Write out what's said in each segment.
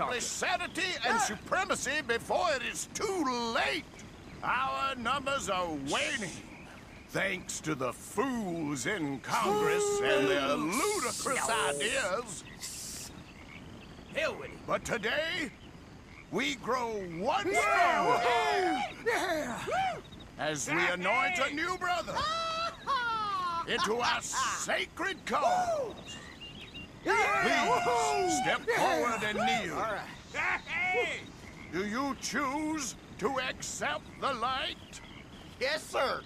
establish sanity and supremacy before it is too late. Our numbers are waning. Thanks to the fools in Congress and their ludicrous ideas. It. But today, we grow one stronger as we anoint a new brother into our sacred cause. Please step forward and kneel. Do you choose to accept the light? Yes, sir.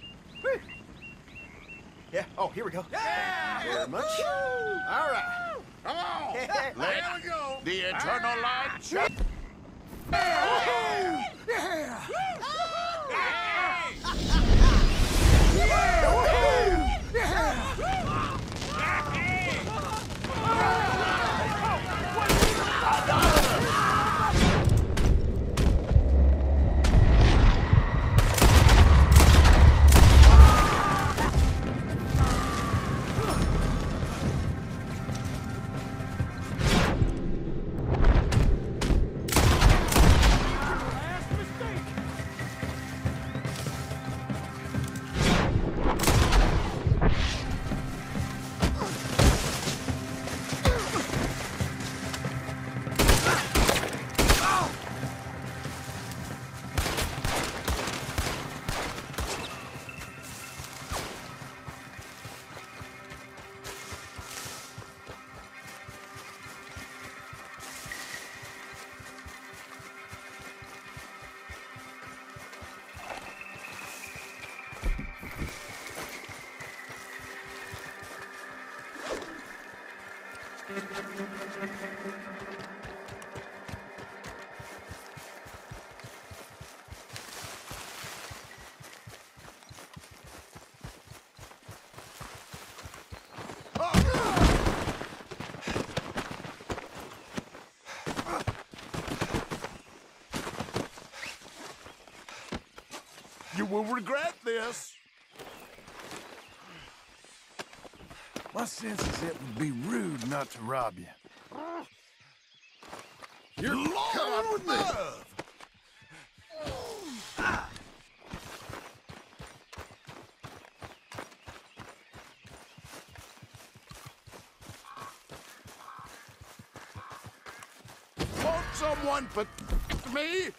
Yeah. Oh, here we go. Yeah! Very much. All right. Come on! There Let we go. the eternal light shine. You will regret this. My sense is it would be rude not to rob you. You're Lord with love. Won't someone protect me?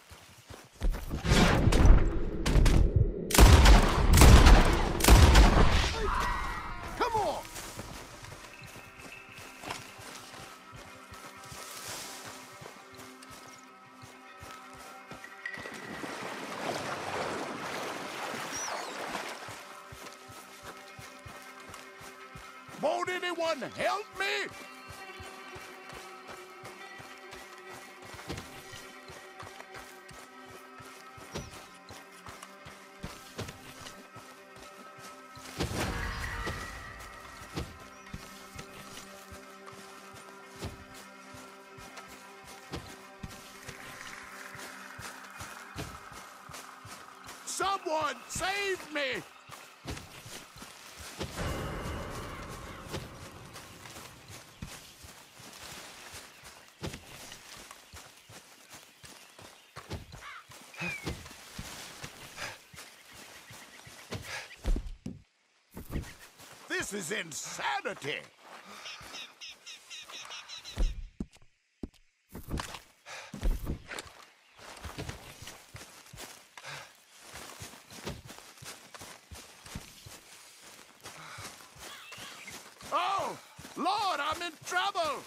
Won't anyone help me? Someone save me! This is insanity! Oh, Lord, I'm in trouble!